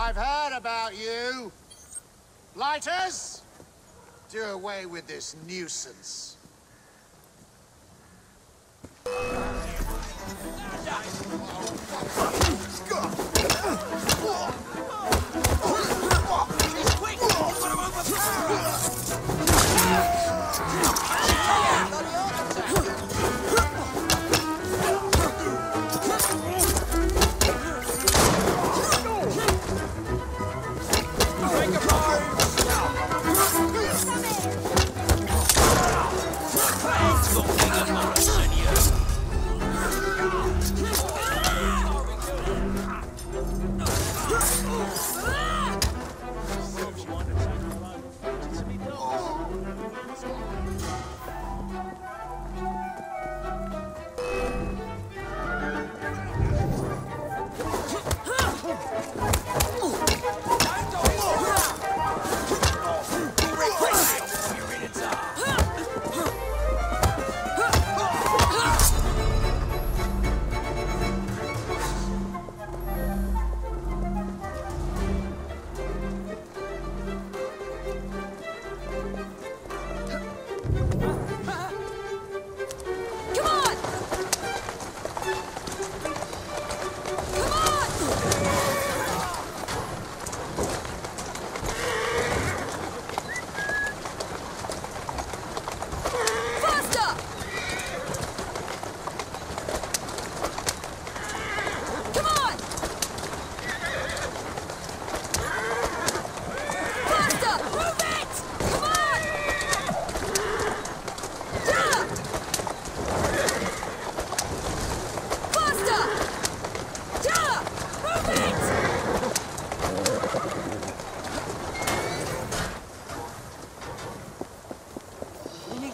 I've heard about you. Blighters, do away with this nuisance. Come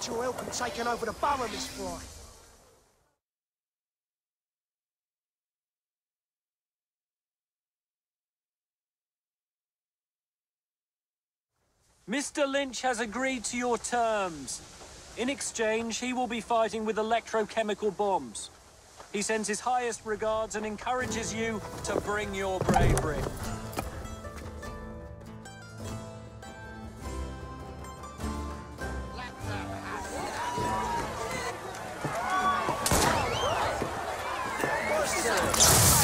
Your help in taking over the borough, Miss Frye. Mr. Lynch has agreed to your terms. In exchange, he will be fighting with electrochemical bombs. He sends his highest regards and encourages you to bring your bravery. Down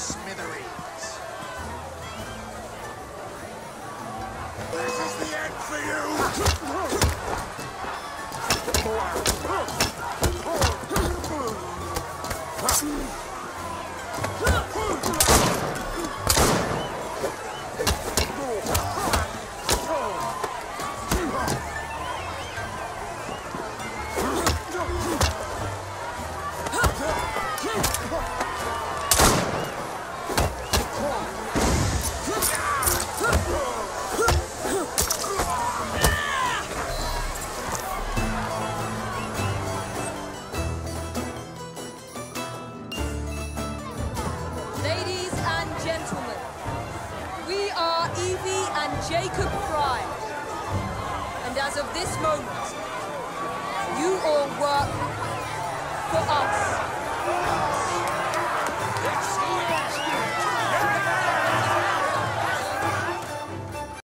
smithereens. This is the end for you! Ladies are Evie and Jacob Frye. And as of this moment, you all work